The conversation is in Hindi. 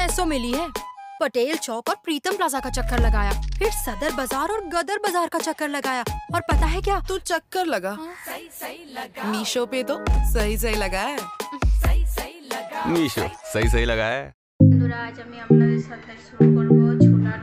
ऐसो मिली है। पटेल चौक और प्रीतम प्लाजा का चक्कर लगाया। फिर सदर बाज़ार और गदर बाज़ार का चक्कर लगाया। और पता है क्या? तू चक्कर लगा। हाँ, सही सही लगा। मीशो पे तो सही सही लगा है। सही सही लगा। मीशो सही सही लगा है। বন্ধুরা আজ আমি আপনাদের সাথে শুরু করব ছোলার